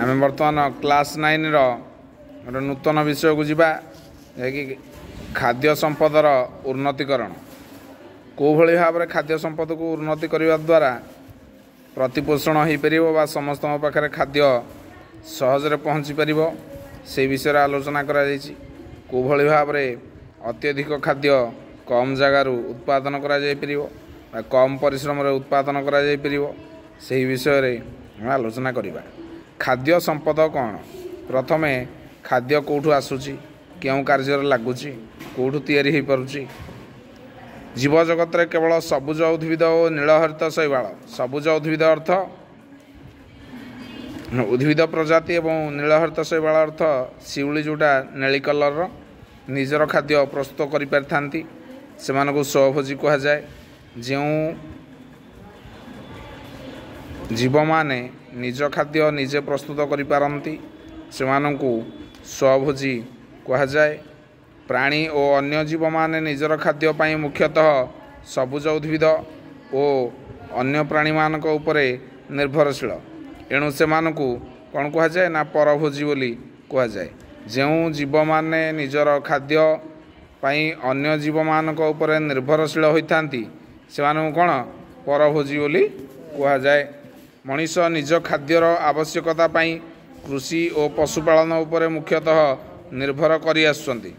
ଆମେ ବର୍ତ୍ତମାନ କ୍ଲାସ୍ ନାଇନ୍ର ଗୋଟେ ନୂତନ ବିଷୟକୁ ଯିବା ଯାହାକି ଖାଦ୍ୟ ସମ୍ପଦର ଉନ୍ନତିକରଣ। କେଉଁଭଳି ଭାବରେ ଖାଦ୍ୟ ସମ୍ପଦକୁ ଉନ୍ନତି କରିବା ଦ୍ୱାରା ପ୍ରତିପୋଷଣ ହୋଇପାରିବ ବା ସମସ୍ତଙ୍କ ପାଖରେ ଖାଦ୍ୟ ସହଜରେ ପହଞ୍ଚି ପାରିବ ସେହି ବିଷୟରେ ଆଲୋଚନା କରାଯାଇଛି। କେଉଁଭଳି ଭାବରେ ଅତ୍ୟଧିକ ଖାଦ୍ୟ କମ୍ ଜାଗାରୁ ଉତ୍ପାଦନ କରାଯାଇପାରିବ ବା କମ୍ ପରିଶ୍ରମରେ ଉତ୍ପାଦନ କରାଯାଇପାରିବ ସେହି ବିଷୟରେ ଆମେ ଆଲୋଚନା କରିବା। ଖାଦ୍ୟ ସମ୍ପଦ କ'ଣ? ପ୍ରଥମେ ଖାଦ୍ୟ କେଉଁଠୁ ଆସୁଛି? କେଉଁ କାର୍ଯ୍ୟରେ ଲାଗୁଛି? କେଉଁଠୁ ତିଆରି ହୋଇପାରୁଛି? ଜୀବଜଗତରେ କେବଳ ସବୁଜ ଉଦ୍ଭିଦ ଓ ନୀଳହରିତ ଶୈବାଳ। ସବୁଜ ଉଦ୍ଭିଦ ଅର୍ଥ? ଉଦ୍ଭିଦ ପ୍ରଜାତି ଏବଂ ନୀଳହରିତ ଶୈବାଳ ଅର୍ଥ ଶିଉଳି ଯେଉଁଟା ନେଳି କଲରର ନିଜର ଖାଦ୍ୟ ପ୍ରସ୍ତୁତ କରିପାରିଥାନ୍ତି। ସେମାନଙ୍କୁ ସ୍ୱଭୋଜୀ କୁହାଯାଏ। ଯେଉଁ ଜୀବମାନେ ନିଜ ଖାଦ୍ୟ ନିଜେ ପ୍ରସ୍ତୁତ କରିପାରନ୍ତି ସେମାନଙ୍କୁ ସ୍ୱଭୋଜୀ କୁହାଯାଏ। ପ୍ରାଣୀ ଓ ଅନ୍ୟ ଜୀବମାନେ ନିଜର ଖାଦ୍ୟ ପାଇଁ ମୁଖ୍ୟତଃ ସବୁଜ ଉଦ୍ଭିଦ ଓ ଅନ୍ୟ ପ୍ରାଣୀମାନଙ୍କ ଉପରେ ନିର୍ଭରଶୀଳ। ଏଣୁ ସେମାନଙ୍କୁ କ'ଣ କୁହାଯାଏ ନା ପରଭୋଜୀ ବୋଲି କୁହାଯାଏ। ଯେଉଁ ଜୀବମାନେ ନିଜର ଖାଦ୍ୟ ପାଇଁ ଅନ୍ୟ ଜୀବମାନଙ୍କ ଉପରେ ନିର୍ଭରଶୀଳ ହୋଇଥାନ୍ତି ସେମାନଙ୍କୁ କ'ଣ ପରଭୋଜୀ ବୋଲି କୁହାଯାଏ? ମଣିଷ ନିଜ ଖାଦ୍ୟର ଆବଶ୍ୟକତା ପାଇଁ କୃଷି ଓ ପଶୁପାଳନ ଉପରେ ମୁଖ୍ୟତଃ ନିର୍ଭର କରି ଆସୁଛନ୍ତି।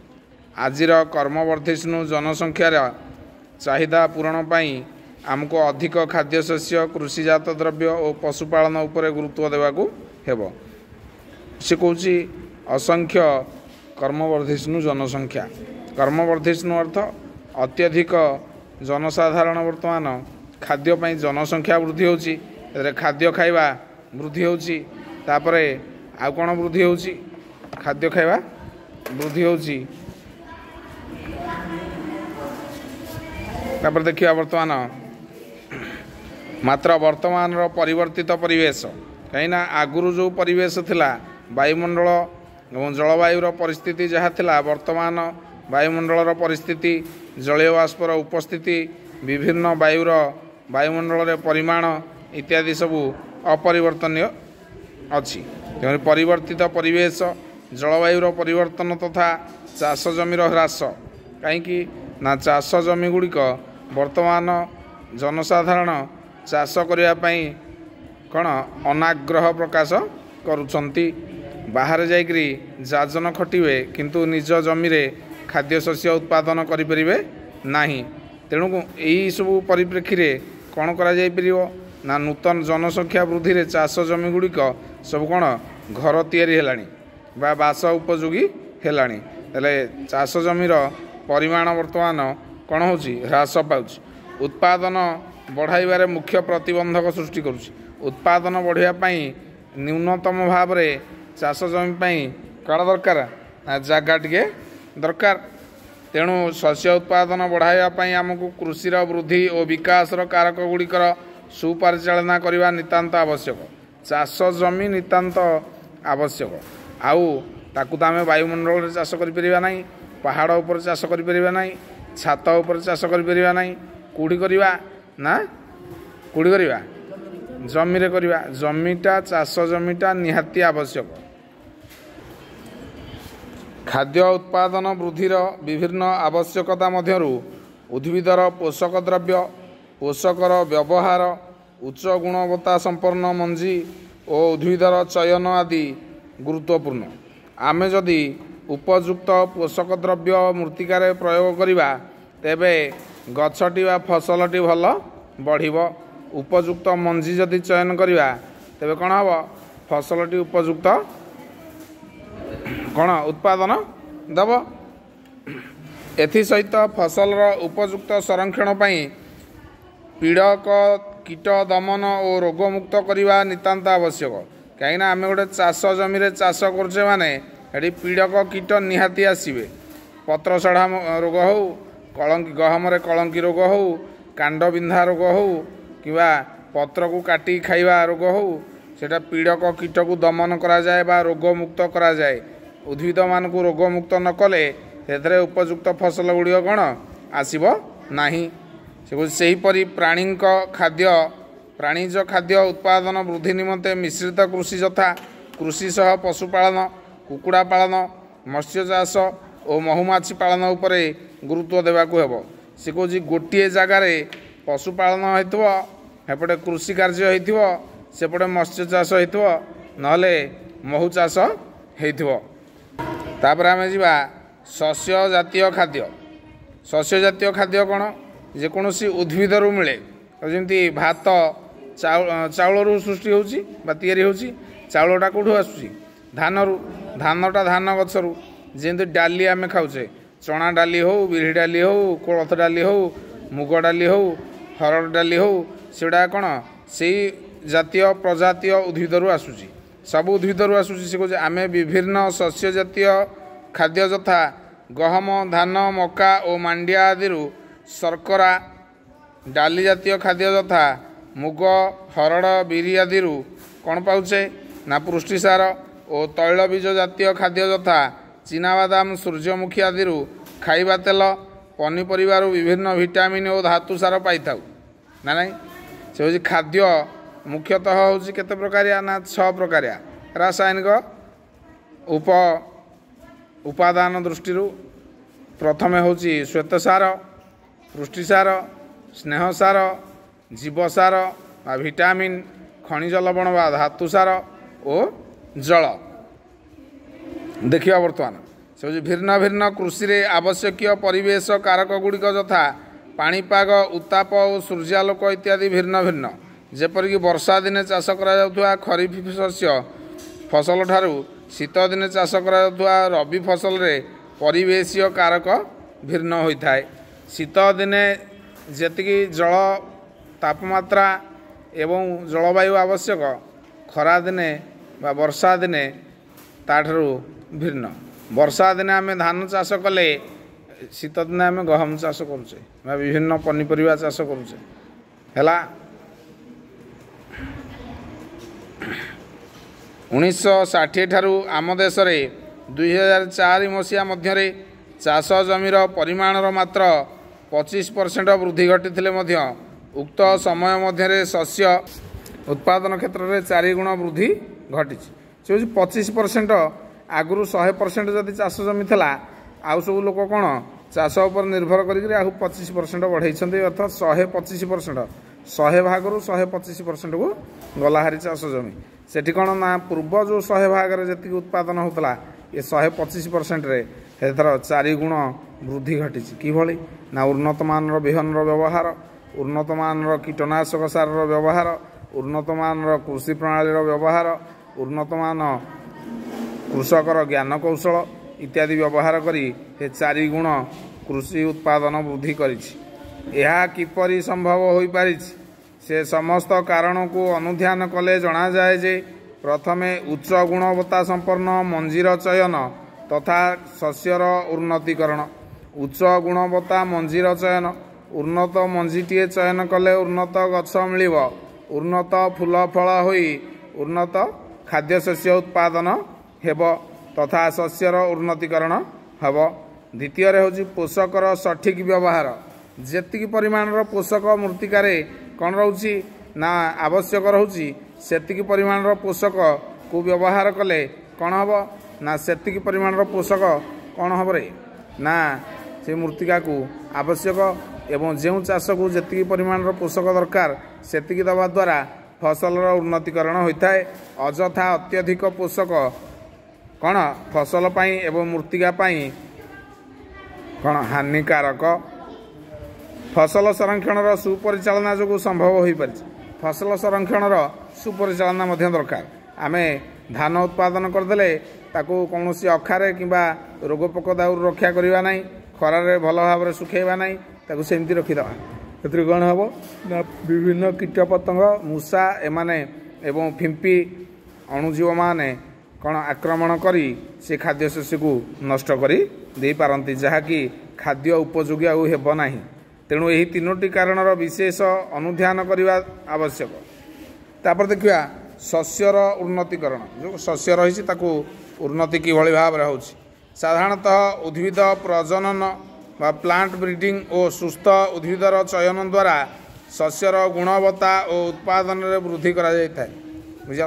ଆଜିର କର୍ମବର୍ଦ୍ଧିଷ୍ଣୁ ଜନସଂଖ୍ୟାର ଚାହିଦା ପୂରଣ ପାଇଁ ଆମକୁ ଅଧିକ ଖାଦ୍ୟଶସ୍ୟ କୃଷିଜାତ ଦ୍ରବ୍ୟ ଓ ପଶୁପାଳନ ଉପରେ ଗୁରୁତ୍ୱ ଦେବାକୁ ହେବ। ସେ କହୁଛି ଅସଂଖ୍ୟ କର୍ମବର୍ଦ୍ଧିଷ୍ଣୁ ଜନସଂଖ୍ୟା। କର୍ମବର୍ଦ୍ଧିଷ୍ଣୁ ଅର୍ଥ ଅତ୍ୟଧିକ ଜନସାଧାରଣ ବର୍ତ୍ତମାନ ଖାଦ୍ୟ ପାଇଁ ଜନସଂଖ୍ୟା ବୃଦ୍ଧି ହେଉଛି। ଏଥିରେ ଖାଦ୍ୟ ଖାଇବା ବୃଦ୍ଧି ହେଉଛି। ତାପରେ ଆଉ କ'ଣ ବୃଦ୍ଧି ହେଉଛି? ଖାଦ୍ୟ ଖାଇବା ବୃଦ୍ଧି ହେଉଛି। ତାପରେ ଦେଖିବା ବର୍ତ୍ତମାନ। ମାତ୍ର ବର୍ତ୍ତମାନର ପରିବର୍ତ୍ତିତ ପରିବେଶ। କାହିଁକିନା ଆଗରୁ ଯେଉଁ ପରିବେଶ ଥିଲା ବାୟୁମଣ୍ଡଳ ଏବଂ ଜଳବାୟୁର ପରିସ୍ଥିତି ଯାହା ଥିଲା ବର୍ତ୍ତମାନ ବାୟୁମଣ୍ଡଳର ପରିସ୍ଥିତି ଜଳୀୟ ବାଷ୍ପର ଉପସ୍ଥିତି ବିଭିନ୍ନ ବାୟୁର ବାୟୁମଣ୍ଡଳରେ ପରିମାଣ ଇତ୍ୟାଦି ସବୁ ଅପରିବର୍ତ୍ତନୀୟ ଅଛି। ତେଣୁ ପରିବର୍ତ୍ତିତ ପରିବେଶ ଜଳବାୟୁର ପରିବର୍ତ୍ତନ ତଥା ଚାଷ ଜମିର ହ୍ରାସ କାହିଁକି ନା ଚାଷ ଜମି ଗୁଡ଼ିକ ବର୍ତ୍ତମାନ ଜନସାଧାରଣ ଚାଷ କରିବା ପାଇଁ କ'ଣ ଅନାଗ୍ରହ ପ୍ରକାଶ କରୁଛନ୍ତି? ବାହାରେ ଯାଇକରି ଯାଜନ ଖଟିବେ କିନ୍ତୁ ନିଜ ଜମିରେ ଖାଦ୍ୟଶସ୍ୟ ଉତ୍ପାଦନ କରିପାରିବେ ନାହିଁ। ତେଣୁ ଏହିସବୁ ପରିପ୍ରେକ୍ଷୀରେ କ'ଣ କରାଯାଇପାରିବ? ନା ନୂତନ ଜନସଂଖ୍ୟା ବୃଦ୍ଧିରେ ଚାଷ ଜମି ଗୁଡ଼ିକ ସବୁ କ'ଣ ଘର ତିଆରି ହେଲାଣି ବା ବାସ ଉପଯୋଗୀ ହେଲାଣି? ହେଲେ ଚାଷ ଜମିର ପରିମାଣ ବର୍ତ୍ତମାନ କ'ଣ ହେଉଛି? ହ୍ରାସ ପାଉଛି। ଉତ୍ପାଦନ ବଢ଼ାଇବାରେ ମୁଖ୍ୟ ପ୍ରତିବନ୍ଧକ ସୃଷ୍ଟି କରୁଛି। ଉତ୍ପାଦନ ବଢ଼ିବା ପାଇଁ ନ୍ୟୁନତମ ଭାବରେ ଚାଷ ଜମି ପାଇଁ କ'ଣ ଦରକାର। ନା ଜାଗା ଟିକେ ଦରକାର। ତେଣୁ ଶସ୍ୟ ଉତ୍ପାଦନ ବଢ଼ାଇବା ପାଇଁ ଆମକୁ କୃଷିର ବୃଦ୍ଧି ଓ ବିକାଶର କାରକ ଗୁଡ଼ିକର ସୁପରିଚାଳନା କରିବା ନିତାନ୍ତ ଆବଶ୍ୟକ। ଚାଷ ଜମି ନିତାନ୍ତ ଆବଶ୍ୟକ। ଆଉ ତାକୁ ତ ଆମେ ବାୟୁମଣ୍ଡଳରେ ଚାଷ କରିପାରିବା ନାହିଁ ପାହାଡ଼ ଉପରେ ଚାଷ କରିପାରିବା ନାହିଁ ଛାତ ଉପରେ ଚାଷ କରିପାରିବା ନାହିଁ। କେଉଁଠି କରିବା? ନା? କେଉଁଠି କରିବା? ଜମିରେ କରିବା। ଜମିଟା ଚାଷ ଜମିଟା ନିହାତି ଆବଶ୍ୟକ। ଖାଦ୍ୟ ଉତ୍ପାଦନ ବୃଦ୍ଧିର ବିଭିନ୍ନ ଆବଶ୍ୟକତା ମଧ୍ୟରୁ ଉଦ୍ଭିଦର ପୋଷକ ଦ୍ରବ୍ୟ ପୋଷକର ବ୍ୟବହାର ଉଚ୍ଚ ଗୁଣବତ୍ତା ସମ୍ପନ୍ନ ମଞ୍ଜି ଓ ଉଦ୍ଭିଦର ଚୟନ ଆଦି ଗୁରୁତ୍ୱପୂର୍ଣ୍ଣ। ଆମେ ଯଦି ଉପଯୁକ୍ତ ପୋଷକ ଦ୍ରବ୍ୟ ମୃତ୍ତିକାରେ ପ୍ରୟୋଗ କରିବା ତେବେ ଗଛଟି ବା ଫସଲଟି ଭଲ ବଢ଼ିବ। ଉପଯୁକ୍ତ ମଞ୍ଜି ଯଦି ଚୟନ କରିବା ତେବେ କ'ଣ ହେବ? ଫସଲଟି ଉପଯୁକ୍ତ କ'ଣ ଉତ୍ପାଦନ ଦେବ? ଏଥିସହିତ ଫସଲର ଉପଯୁକ୍ତ ସଂରକ୍ଷଣ ପାଇଁ ପୀଡ଼କ କୀଟ ଦମନ ଓ ରୋଗମୁକ୍ତ କରିବା ନିତାନ୍ତ ଆବଶ୍ୟକ। କାହିଁକିନା ଆମେ ଗୋଟେ ଚାଷ ଜମିରେ ଚାଷ କରୁଛେ ମାନେ ଏଠି ପୀଡ଼କ କୀଟ ନିହାତି ଆସିବେ। ପତ୍ରସଢ଼ା ରୋଗ ହେଉ କଳଙ୍କି ଗହମରେ କଳଙ୍କି ରୋଗ ହେଉ କାଣ୍ଡ ବିନ୍ଧା ରୋଗ ହେଉ କିମ୍ବା ପତ୍ରକୁ କାଟି ଖାଇବା ରୋଗ ହେଉ ସେଇଟା ପୀଡ଼କ କୀଟକୁ ଦମନ କରାଯାଏ ବା ରୋଗମୁକ୍ତ କରାଯାଏ। ଉଦ୍ଭିଦମାନଙ୍କୁ ରୋଗମୁକ୍ତ ନ କଲେ ସେଥିରେ ଉପଯୁକ୍ତ ଫସଲ ଗୁଡ଼ିକ କ'ଣ? ଆସିବ ନାହିଁ। ସେହିପରି ପ୍ରାଣୀଙ୍କ ଖାଦ୍ୟ ପ୍ରାଣୀଜ ଖାଦ୍ୟ ଉତ୍ପାଦନ ବୃଦ୍ଧି ନିମନ୍ତେ ମିଶ୍ରିତ କୃଷି ଯଥା କୃଷି ସହ ପଶୁପାଳନ କୁକୁଡ଼ା ପାଳନ ମତ୍ସ୍ୟ ଚାଷ ଓ ମହୁମାଛି ପାଳନ ଉପରେ ଗୁରୁତ୍ୱ ଦେବାକୁ ହେବ। ସେ କହୁଛି ଗୋଟିଏ ଜାଗାରେ ପଶୁପାଳନ ହୋଇଥିବ ଏପଟେ କୃଷି କାର୍ଯ୍ୟ ହୋଇଥିବ ସେପଟେ ମତ୍ସ୍ୟ ଚାଷ ହୋଇଥିବ ନହେଲେ ମହୁ ଚାଷ ହୋଇଥିବ। ତାପରେ ଆମେ ଯିବା ଶସ୍ୟ ଜାତୀୟ ଖାଦ୍ୟ। ଶସ୍ୟ ଜାତୀୟ ଖାଦ୍ୟ କ'ଣ? ଯେକୌଣସି ଉଦ୍ଭିଦରୁ ମିଳେ। ଯେମିତି ଭାତ ଚାଉଳ ଚାଉଳରୁ ସୃଷ୍ଟି ହେଉଛି ବା ତିଆରି ହେଉଛି ଚାଉଳଟା କେଉଁଠୁ ଆସୁଛି? ଧାନରୁ। ଧାନଟା ଧାନ ଗଛରୁ। ଯେମିତି ଡାଲି ଆମେ ଖାଉଛେ ଚଣା ଡାଲି ହେଉ ବିରି ଡାଲି ହେଉ କୋଳଥ ଡାଲି ହେଉ ମୁଗ ଡାଲି ହେଉ ହରଡ଼ ଡାଲି ହେଉ ସେଗୁଡ଼ା କ'ଣ? ସେଇ ଜାତୀୟ ପ୍ରଜାତୀୟ ଉଦ୍ଭିଦରୁ ଆସୁଛି। ସବୁ ଉଦ୍ଭିଦରୁ ଆସୁଛି ସେ କହୁଛି ଆମେ ବିଭିନ୍ନ ଶସ୍ୟ ଜାତୀୟ ଖାଦ୍ୟ ଯଥା ଗହମ ଧାନ ମକା ଓ ମାଣ୍ଡିଆ ଆଦିରୁ ଶର୍କରା ଡାଲି ଜାତୀୟ ଖାଦ୍ୟ ଯଥା ମୁଗ ହରଡ଼ ବିରି ଆଦିରୁ କ'ଣ ପାଉଛେ? ନା ପୃଷ୍ଟିସାର ଓ ତୈଳବୀଜ ଜାତୀୟ ଖାଦ୍ୟ ଯଥା ଚିନାବାଦାମ ସୂର୍ଯ୍ୟମୁଖୀ ଆଦିରୁ ଖାଇବା ତେଲ ପନିପରିବାରୁ ବିଭିନ୍ନ ଭିଟାମିନ୍ ଓ ଧାତୁ ସାର ପାଇଥାଉ। ନା ନାହିଁ ସେ ହେଉଛି ଖାଦ୍ୟ ମୁଖ୍ୟତଃ ହେଉଛି କେତେ ପ୍ରକାରିଆ? ନା ଛଅ ପ୍ରକାରିଆ। ରାସାୟନିକ ଉପ ଉପାଦାନ ଦୃଷ୍ଟିରୁ ପ୍ରଥମେ ହେଉଛି ଶ୍ୱେତସାର ପୃଷ୍ଟିସାର ସ୍ନେହସାର ଜୀବସାର ବା ଭିଟାମିନ୍ ଖଣିଜ ଲବଣ ବା ଧାତୁସାର ଓ ଜଳ। ଦେଖିବା ବର୍ତ୍ତମାନ। ସେ ହେଉଛି ଭିନ୍ନ ଭିନ୍ନ କୃଷିରେ ଆବଶ୍ୟକୀୟ ପରିବେଶ କାରକ ଗୁଡ଼ିକ ଯଥା ପାଣିପାଗ ଉତ୍ତାପ ଓ ସୂର୍ଯ୍ୟାଲୋକ ଇତ୍ୟାଦି ଭିନ୍ନ ଭିନ୍ନ। ଯେପରିକି ବର୍ଷା ଦିନେ ଚାଷ କରାଯାଉଥିବା ଖରିଫ ଶସ୍ୟ ଫସଲ ଠାରୁ ଶୀତ ଦିନେ ଚାଷ କରାଯାଉଥିବା ରବି ଫସଲରେ ପରିବେଶୀୟ କାରକ ଭିନ୍ନ ହୋଇଥାଏ। ଶୀତ ଦିନେ ଯେତିକି ଜଳ ତାପମାତ୍ରା ଏବଂ ଜଳବାୟୁ ଆବଶ୍ୟକ ଖରାଦିନେ ବା ବର୍ଷା ଦିନେ ତାଠାରୁ ଭିନ୍ନ। ବର୍ଷା ଦିନେ ଆମେ ଧାନ ଚାଷ କଲେ ଶୀତ ଦିନେ ଆମେ ଗହମ ଚାଷ କରୁଛେ ବା ବିଭିନ୍ନ ପନିପରିବା ଚାଷ କରୁଛେ। ହେଲା ଉଣେଇଶହ ଷାଠିଏ ଠାରୁ ଆମ ଦେଶରେ ଦୁଇହଜାର ଚାରି ମସିହା ମଧ୍ୟରେ ଚାଷ ଜମିର ପରିମାଣର ମାତ୍ର ପଚିଶ ପରସେଣ୍ଟ ବୃଦ୍ଧି ଘଟିଥିଲେ ମଧ୍ୟ। ଉକ୍ତ ସମୟ ମଧ୍ୟରେ ଶସ୍ୟ ଉତ୍ପାଦନ କ୍ଷେତ୍ରରେ ଚାରି ଗୁଣ ବୃଦ୍ଧି ଘଟିଛି। ସେ ହେଉଛି ପଚିଶ ପରସେଣ୍ଟ ଆଗରୁ ଶହେ ପରସେଣ୍ଟ ଯଦି ଚାଷ ଜମି ଥିଲା ଆଉ ସବୁ ଲୋକ କ'ଣ ଚାଷ ଉପରେ ନିର୍ଭର କରିକି ଆଉ ପଚିଶ ପରସେଣ୍ଟ ବଢ଼େଇଛନ୍ତି ଅର୍ଥାତ୍ ଶହେ ପଚିଶ ପରସେଣ୍ଟ ଶହେ ଭାଗରୁ ଶହେ ପଚିଶ ପରସେଣ୍ଟକୁ ଗଲା ହାରି ଚାଷ ଜମି। ସେଠି କ'ଣ ନା ପୂର୍ବ ଯେଉଁ ଶହେ ଭାଗରେ ଯେତିକି ଉତ୍ପାଦନ ହେଉଥିଲା ଏ ଶହେ ପଚିଶ ପରସେଣ୍ଟରେ ଏଥର ଚାରି ଗୁଣ ବୃଦ୍ଧି ଘଟିଛି। କିଭଳି? ନା ଉନ୍ନତମାନର ବିହନର ବ୍ୟବହାର ଉନ୍ନତମାନର କୀଟନାଶକ ସାରର ବ୍ୟବହାର ଉନ୍ନତମାନର କୃଷି ପ୍ରଣାଳୀର ବ୍ୟବହାର ଉନ୍ନତମାନ କୃଷକର ଜ୍ଞାନ କୌଶଳ ଇତ୍ୟାଦି ବ୍ୟବହାର କରି ସେ ଚାରି ଗୁଣ କୃଷି ଉତ୍ପାଦନ ବୃଦ୍ଧି କରିଛି। ଏହା କିପରି ସମ୍ଭବ ହୋଇପାରିଛି? ସେ ସମସ୍ତ କାରଣକୁ ଅନୁଧ୍ୟାନ କଲେ ଜଣାଯାଏ ଯେ ପ୍ରଥମେ ଉଚ୍ଚ ଗୁଣବତ୍ତା ସମ୍ପନ୍ନ ମଞ୍ଜିର ଚୟନ ତଥା ଶସ୍ୟର ଉନ୍ନତିକରଣ। ଉଚ୍ଚ ଗୁଣବତ୍ତା ମଞ୍ଜିର ଚୟନ। ଉନ୍ନତ ମଞ୍ଜିଟିଏ ଚୟନ କଲେ ଉନ୍ନତ ଗଛ ମିଳିବ। ଉନ୍ନତ ଫୁଲ ଫଳ ହୋଇ ଉନ୍ନତ ଖାଦ୍ୟଶସ୍ୟ ଉତ୍ପାଦନ ହେବ ତଥା ଶସ୍ୟର ଉନ୍ନତିକରଣ ହେବ। ଦ୍ୱିତୀୟରେ ହେଉଛି ପୋଷକର ସଠିକ୍ ବ୍ୟବହାର। ଯେତିକି ପରିମାଣର ପୋଷକ ମୃତ୍ତିକାରେ କ'ଣ ରହୁଛି ନା ଆବଶ୍ୟକ ରହୁଛି ସେତିକି ପରିମାଣର ପୋଷକକୁ ବ୍ୟବହାର କଲେ କ'ଣ ହେବ? ନା ସେତିକି ପରିମାଣର ପୋଷକ କ'ଣ ହେବ ରେ? ନା ସେ ମୃତ୍ତିକାକୁ ଆବଶ୍ୟକ ଏବଂ ଯେଉଁ ଚାଷକୁ ଯେତିକି ପରିମାଣର ପୋଷକ ଦରକାର ସେତିକି ଦେବା ଦ୍ୱାରା ଫସଲର ଉନ୍ନତିକରଣ ହୋଇଥାଏ। ଅଯଥା ଅତ୍ୟଧିକ ପୋଷକ କ'ଣ? ଫସଲ ପାଇଁ ଏବଂ ମୃତ୍ତିକା ପାଇଁ କ'ଣ ହାନିକାରକ? ଫସଲ ସଂରକ୍ଷଣର ସୁପରିଚାଳନା ଯୋଗୁଁ ସମ୍ଭବ ହୋଇପାରିଛି। ଫସଲ ସଂରକ୍ଷଣର ସୁପରିଚାଳନା ମଧ୍ୟ ଦରକାର। ଆମେ ଧାନ ଉତ୍ପାଦନ କରିଦେଲେ ତାକୁ କୌଣସି ଅଖାରେ କିମ୍ବା ରୋଗ ପୋକ ଦାଉରୁ ରକ୍ଷା କରିବା ନାହିଁ ଖରାରେ ଭଲ ଭାବରେ ଶୁଖାଇବା ନାହିଁ ତାକୁ ସେମିତି ରଖିଦେବା। ସେଥିରେ କ'ଣ ହେବ? ନା ବିଭିନ୍ନ କୀଟପତଙ୍ଗ ମୂଷା ଏମାନେ ଏବଂ ଫିମ୍ପି ଅଣୁଜୀବମାନେ କ'ଣ ଆକ୍ରମଣ କରି ସେ ଖାଦ୍ୟଶସ୍ୟକୁ ନଷ୍ଟ କରି ଦେଇପାରନ୍ତି ଯାହାକି ଖାଦ୍ୟ ଉପଯୋଗୀ ଆଉ ହେବ ନାହିଁ। ତେଣୁ ଏହି ତିନୋଟି କାରଣର ବିଶେଷ ଅନୁଧ୍ୟାନ କରିବା ଆବଶ୍ୟକ। ତାପରେ ଦେଖିବା ଶସ୍ୟର ଉନ୍ନତିକରଣ। ଯେଉଁ ଶସ୍ୟ ରହିଛି ତାକୁ ଉନ୍ନତି କିଭଳି ଭାବରେ ହେଉଛି। ସାଧାରଣତଃ ଉଦ୍ଭିଦ ପ୍ରଜନନ ବା ପ୍ଲାଣ୍ଟ ବ୍ରିଡିଂ ଓ ସୁସ୍ଥ ଉଦ୍ଭିଦର ଚୟନ ଦ୍ୱାରା ଶସ୍ୟର ଗୁଣବତ୍ତା ଓ ଉତ୍ପାଦନରେ ବୃଦ୍ଧି କରାଯାଇଥାଏ। ବୁଝ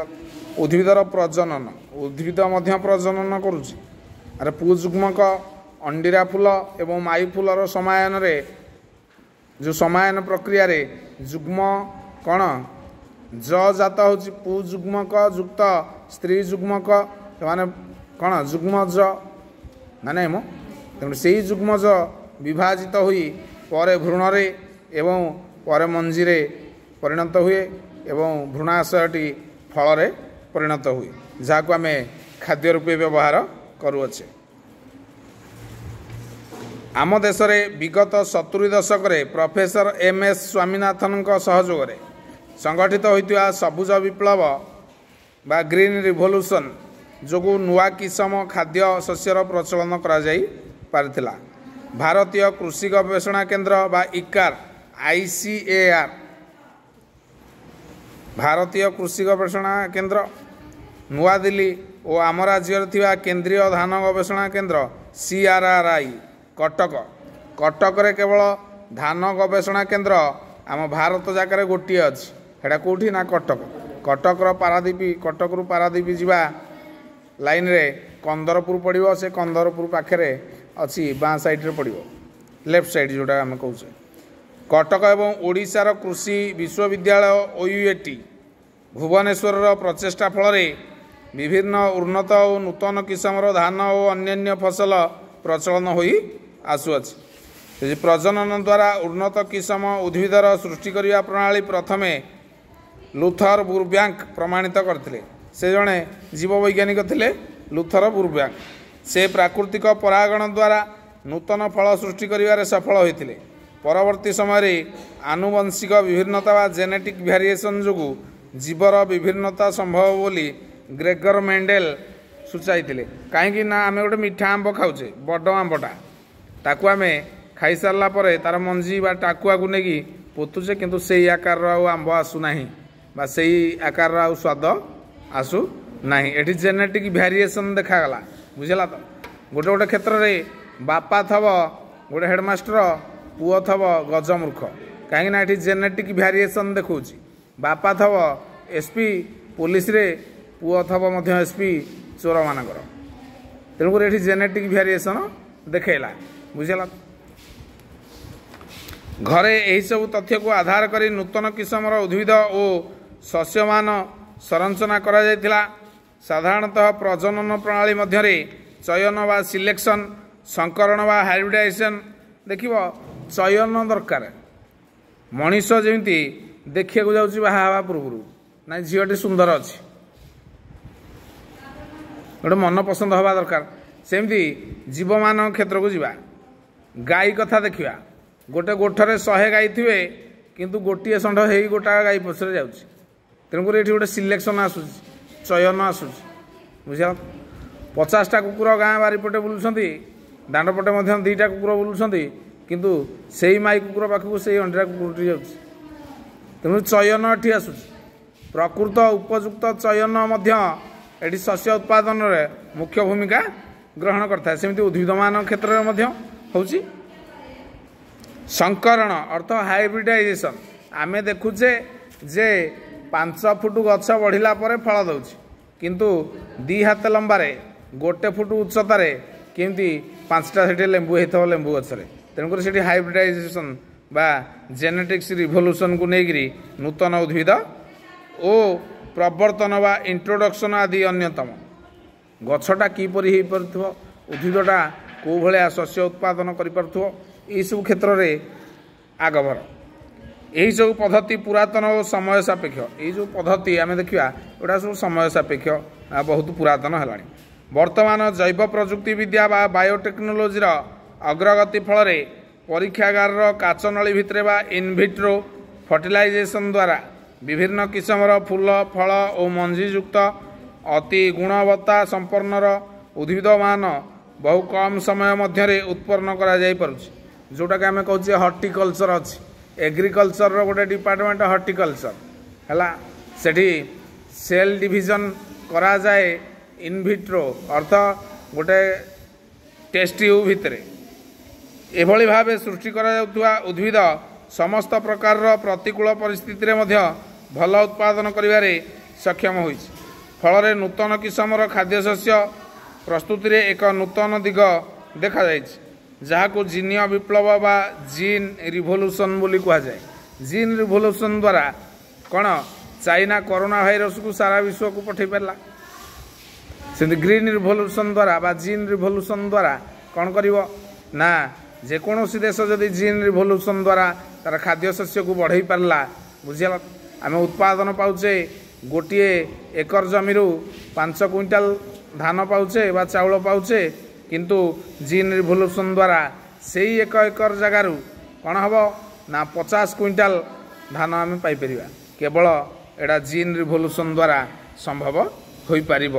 ଉଦ୍ଭିଦର ପ୍ରଜନନ ଉଦ୍ଭିଦ ମଧ୍ୟ ପ୍ରଜନନ କରୁଛି। ଆରେ ପୁଯୁଗ୍ମକ ଅଣ୍ଡିରା ଫୁଲ ଏବଂ ମାଇ ଫୁଲର ସମାୟନରେ ଯେଉଁ ସମାୟନ ପ୍ରକ୍ରିୟାରେ ଯୁଗ୍ମ କ'ଣ? ଜ ଜାତ ହେଉଛି ପୁଯୁଗ୍ମକ ଯୁକ୍ତ ସ୍ତ୍ରୀ ଯୁଗ୍ମକ ସେମାନେ କ'ଣ ଯୁଗ୍ମଜ? ମାନେ ମ। ତେଣୁ ସେହି ଯୁଗ୍ମଜ ବିଭାଜିତ ହୋଇ ପରେ ଭ୍ରୂଣରେ ଏବଂ ପରେ ମଞ୍ଜିରେ ପରିଣତ ହୁଏ ଏବଂ ଭ୍ରୂଣାଶୟଟି ଫଳରେ ପରିଣତ ହୁଏ ଯାହାକୁ ଆମେ ଖାଦ୍ୟ ରୂପେ ବ୍ୟବହାର କରୁଅଛେ। ଆମ ଦେଶରେ ବିଗତ ସତୁରି ଦଶକରେ ପ୍ରଫେସର ଏମ୍ ଏସ୍ ସ୍ୱାମୀନାଥନଙ୍କ ସହଯୋଗରେ ସଂଗଠିତ ହୋଇଥିବା ସବୁଜ ବିପ୍ଳବ ବା ଗ୍ରୀନ୍ ରିଭଲ୍ୟୁସନ୍ ଯୋଗୁଁ ନୂଆ କିସମ ଖାଦ୍ୟ ଶସ୍ୟର ପ୍ରଚଳନ କରାଯାଇ ପାରିଥିଲା। ଭାରତୀୟ କୃଷି ଗବେଷଣା କେନ୍ଦ୍ର ବା ଇକାର୍ ଆଇ ସି ଏ ଆର୍। ଭାରତୀୟ କୃଷି ଗବେଷଣା କେନ୍ଦ୍ର ନୂଆଦିଲ୍ଲୀ ଓ ଆମ ରାଜ୍ୟରେ ଥିବା କେନ୍ଦ୍ରୀୟ ଧାନ ଗବେଷଣା କେନ୍ଦ୍ର C R R I Cuttack. କଟକରେ କେବଳ ଧାନ ଗବେଷଣା କେନ୍ଦ୍ର ଆମ ଭାରତ ଯାକରେ ଗୋଟିଏ ଅଛି। ସେଇଟା କେଉଁଠି ନା କଟକ। କଟକର ପାରାଦ୍ୱୀପ କଟକରୁ ପାରାଦ୍ୱୀପ ଯିବା ଲାଇନରେ କନ୍ଦରପୁର ପଡ଼ିବ ସେ କନ୍ଦରପୁର ପାଖରେ ଅଛି ବାଁ ସାଇଡ଼୍ରେ ପଡ଼ିବ। ଲେଫ୍ଟ ସାଇଡ଼୍ ଯେଉଁଟା ଆମେ କହୁଛେ। କଟକ ଏବଂ ଓଡ଼ିଶାର କୃଷି ବିଶ୍ୱବିଦ୍ୟାଳୟ ଓ ୟୁ ଏ ଟି ଭୁବନେଶ୍ୱରର ପ୍ରଚେଷ୍ଟା ଫଳରେ ବିଭିନ୍ନ ଉନ୍ନତ ଓ ନୂତନ କିସମର ଧାନ ଓ ଅନ୍ୟାନ୍ୟ ଫସଲ ପ୍ରଚଳନ ହୋଇ ଆସୁଅଛି। ପ୍ରଜନନ ଦ୍ୱାରା ଉନ୍ନତ କିସମ ଉଦ୍ଭିଦର ସୃଷ୍ଟି କରିବା ପ୍ରଣାଳୀ ପ୍ରଥମେ ଲୁଥର ବୁର୍ବ୍ୟାଙ୍କ ପ୍ରମାଣିତ କରିଥିଲେ। ସେ ଜଣେ ଜୀବବୈଜ୍ଞାନିକ ଥିଲେ ଲୁଥର ବୁର୍ବ୍ୟାଙ୍କ ସେ ପ୍ରାକୃତିକ ପରାଗଣ ଦ୍ୱାରା ନୂତନ ଫଳ ସୃଷ୍ଟି କରିବାରେ ସଫଳ ହୋଇଥିଲେ। ପରବର୍ତ୍ତୀ ସମୟରେ ଆନୁବଂଶିକ ବିଭିନ୍ନତା ବା ଜେନେଟିକ୍ ଭ୍ୟାରିଏସନ୍ ଯୋଗୁଁ ଜୀବର ବିଭିନ୍ନତା ସମ୍ଭବ ବୋଲି ଗ୍ରେଗର ମେଣ୍ଡେଲ ସୂଚାଇଥିଲେ। କାହିଁକି ନା ଆମେ ଗୋଟେ ମିଠା ଆମ୍ବ ଖାଉଛେ ବଡ଼ ଆମ୍ବଟା। ତାକୁ ଆମେ ଖାଇସାରିଲା ପରେ ତାର ମଞ୍ଜି ବା ଟାକୁଆକୁ ନେଇକି ପୋତୁଛେ କିନ୍ତୁ ସେଇ ଆକାରର ଆଉ ଆମ୍ବ ଆସୁନାହିଁ ବା ସେଇ ଆକାରର ଆଉ ସ୍ୱାଦ ଆସୁନାହିଁ ଏଠି ଜେନେଟିକ୍ ଭ୍ୟାରିଏସନ୍ ଦେଖାଗଲା ବୁଝିଲା ତ ଗୋଟେ ଗୋଟେ କ୍ଷେତ୍ରରେ ବାପା ଥବ ଗୋଟେ ହେଡ଼ମାଷ୍ଟର ପୁଅ ଥବ ଗଜମୂର୍ଖ। କାହିଁକିନା ଏଠି ଜେନେଟିକ୍ ଭ୍ୟାରିଏସନ୍ ଦେଖାଉଛି। ବାପା ଥବ ଏସ୍ ପି ପୋଲିସରେ ପୁଅ ଥବ ମଧ୍ୟ ଏସ୍ ପି ଚୋରମାନଙ୍କର। ତେଣୁକରି ଏଠି ଜେନେଟିକ୍ ଭ୍ୟାରିଏସନ୍ ଦେଖେଇଲା। ବୁଝିଲା ଘରେ ଏହିସବୁ ତଥ୍ୟକୁ ଆଧାର କରି ନୂତନ କିସମର ଉଦ୍ଭିଦ ଓ ଶସ୍ୟମାନ ସଂରଚନା କରାଯାଇଥିଲା। ସାଧାରଣତଃ ପ୍ରଜନନ ପ୍ରଣାଳୀ ମଧ୍ୟରେ ଚୟନ ବା ସିଲେକ୍ସନ୍ ସଂକରଣ ବା ହାଇବ୍ରିଡାଇଜେସନ୍ ଦେଖିବ ଚୟନ ଦରକାର। ମଣିଷ ଯେମିତି ଦେଖିବାକୁ ଯାଉଛି ବାହା ହେବା ପୂର୍ବରୁ ନାଇଁ ଝିଅଟି ସୁନ୍ଦର ଅଛି। ଗୋଟେ ମନ ପସନ୍ଦ ହେବା ଦରକାର। ସେମିତି ଜୀବମାନଙ୍କ କ୍ଷେତ୍ରକୁ ଯିବା। ଗାଈ କଥା ଦେଖିବା। ଗୋଟେ ଗୋଠରେ ଶହେ ଗାଈ ଥିବେ କିନ୍ତୁ ଗୋଟିଏ ଷଣ୍ଢ ହେଇ ଗୋଟା ଗାଈ ପଛରେ ଯାଉଛି। ତେଣୁକରି ଏଠି ଗୋଟେ ସିଲେକ୍ସନ୍ ଆସୁଛି ଚୟନ ଆସୁଛି। ବୁଝିଲ? ପଚାଶଟା କୁକୁର ଗାଁ ବାରିପଟେ ବୁଲୁଛନ୍ତି ଦାଣ୍ଡ ପଟେ ମଧ୍ୟ ଦୁଇଟା କୁକୁର ବୁଲୁଛନ୍ତି କିନ୍ତୁ ସେଇ ମାଇ କୁକୁର ପାଖକୁ ସେଇ ଅଣ୍ଡିରା କୁକୁରଟି ଯାଉଛି। ତେଣୁ ଚୟନ ଏଠି ଆସୁଛି। ପ୍ରକୃତ ଉପଯୁକ୍ତ ଚୟନ ମଧ୍ୟ ଏଠି ଶସ୍ୟ ଉତ୍ପାଦନରେ ମୁଖ୍ୟ ଭୂମିକା ଗ୍ରହଣ କରିଥାଏ। ସେମିତି ଉଦ୍ଭିଦମାନ କ୍ଷେତ୍ରରେ ମଧ୍ୟ ହେଉଛି। ସଂକରଣ ଅର୍ଥ ହାଇବ୍ରିଡାଇଜେସନ୍ ଆମେ ଦେଖୁଛେ ଯେ ପାଞ୍ଚ ଫୁଟ ଗଛ ବଢ଼ିଲା ପରେ ଫଳ ଦେଉଛି। କିନ୍ତୁ ଦୁଇ ହାତ ଲମ୍ବାରେ ଗୋଟେ ଫୁଟ ଉଚ୍ଚତାରେ କେମିତି ପାଞ୍ଚଟା ସେଠି ଲେମ୍ବୁ ହେଇଥିବ ଲେମ୍ବୁ ଗଛରେ। ତେଣୁକରି ସେଠି ହାଇବ୍ରିଡାଇଜେସନ୍ ବା ଜେନେଟିକ୍ସ ରିଭଲ୍ୟୁସନ୍କୁ ନେଇକରି ନୂତନ ଉଦ୍ଭିଦ ଓ ପ୍ରବର୍ତ୍ତନ ବା ଇଣ୍ଟ୍ରୋଡକ୍ସନ୍ ଆଦି ଅନ୍ୟତମ। ଗଛଟା କିପରି ହୋଇପାରୁଥିବ ଉଦ୍ଭିଦଟା କେଉଁ ଭଳିଆ ଶସ୍ୟ ଉତ୍ପାଦନ କରିପାରୁଥିବ ଏହିସବୁ କ୍ଷେତ୍ରରେ ଆଗଭର। ଏହିସବୁ ପଦ୍ଧତି ପୁରାତନ ଓ ସମୟ ସାପେକ୍ଷ ଏଇ ଯେଉଁ ପଦ୍ଧତି ଆମେ ଦେଖିବା ଏଗୁଡ଼ା ସବୁ ସମୟ ସାପେକ୍ଷ ବହୁତ ପୁରାତନ ହେଲାଣି। ବର୍ତ୍ତମାନ ଜୈବ ପ୍ରଯୁକ୍ତିବିଦ୍ୟା ବା ବାୟୋଟେକ୍ନୋଲୋଜିର ଅଗ୍ରଗତି ଫଳରେ ପରୀକ୍ଷାଗାରର କାଚ ନଳୀ ଭିତରେ ବା ଇନଭିଟ୍ରୋ ଫର୍ଟିଲାଇଜେସନ୍ ଦ୍ୱାରା ବିଭିନ୍ନ କିସମର ଫୁଲ ଫଳ ଓ ମଞ୍ଜିଯୁକ୍ତ ଅତି ଗୁଣବତ୍ତା ସମ୍ପନ୍ନର ଉଦ୍ଭିଦମାନ ବହୁ କମ୍ ସମୟ ମଧ୍ୟରେ ଉତ୍ପନ୍ନ କରାଯାଇପାରୁଛି। ଯେଉଁଟାକି ଆମେ କହୁଛେ ହର୍ଟିକଲଚର ଅଛି। ଏଗ୍ରିକଲଚରର ଗୋଟେ ଡିପାର୍ଟମେଣ୍ଟ ହର୍ଟିକଲଚର ହେଲା ସେଠି ସେଲ୍ ଡିଭିଜନ୍ କରାଯାଏ ଇନଭିଟ୍ରୋ ଅର୍ଥ ଗୋଟେ ଟେଷ୍ଟ ଟ୍ୟୁବ୍ ଭିତରେ। ଏଭଳି ଭାବେ ସୃଷ୍ଟି କରାଯାଉଥିବା ଉଦ୍ଭିଦ ସମସ୍ତ ପ୍ରକାରର ପ୍ରତିକୂଳ ପରିସ୍ଥିତିରେ ମଧ୍ୟ ଭଲ ଉତ୍ପାଦନ କରିବାରେ ସକ୍ଷମ ହୋଇଛି। ଫଳରେ ନୂତନ କିସମର ଖାଦ୍ୟଶସ୍ୟ ପ୍ରସ୍ତୁତିରେ ଏକ ନୂତନ ଦିଗ ଦେଖାଯାଇଛି। ଯାହାକୁ ଜିନୀୟ ବିପ୍ଳବ ବା ଜିନ୍ ରିଭଲ୍ୟୁସନ୍ ବୋଲି କୁହାଯାଏ ଜିନ୍ ରିଭଲ୍ୟୁସନ୍ ଦ୍ୱାରା କ'ଣ ଚାଇନା କରୋନା ଭାଇରସକୁ ସାରା ବିଶ୍ୱକୁ ପଠାଇ ପାରିଲା ସେମିତି ଗ୍ରୀନ୍ ରିଭଲ୍ୟୁସନ୍ ଦ୍ୱାରା ବା ଜିନ୍ ରିଭଲ୍ୟୁସନ୍ ଦ୍ୱାରା କ'ଣ କରିବ ନା ଯେକୌଣସି ଦେଶ ଯଦି ଜିନ୍ ରିଭଲ୍ୟୁସନ୍ ଦ୍ୱାରା ତା'ର ଖାଦ୍ୟଶସ୍ୟକୁ ବଢ଼େଇ ପାରିଲା ବୁଝିଗଲା ଆମେ ଉତ୍ପାଦନ ପାଉଛେ ଗୋଟିଏ ଏକର ଜମିରୁ ପାଞ୍ଚ କୁଇଣ୍ଟାଲ ଧାନ ପାଉଛେ ବା ଚାଉଳ ପାଉଛେ କିନ୍ତୁ ଜିନ୍ ରିଭଲ୍ୟୁସନ୍ ଦ୍ୱାରା ସେଇ ଏକ ଏକର ଜାଗାରୁ କ'ଣ ହେବ? ନା ପଚାଶ କୁଇଣ୍ଟାଲ ଧାନ ଆମେ ପାଇପାରିବା। କେବଳ ଏଇଟା ଜିନ୍ ରିଭଲ୍ୟୁସନ୍ ଦ୍ୱାରା ସମ୍ଭବ ହୋଇପାରିବ।